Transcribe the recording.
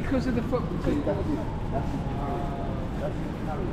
because of the football team? That's it. That's it. That's it.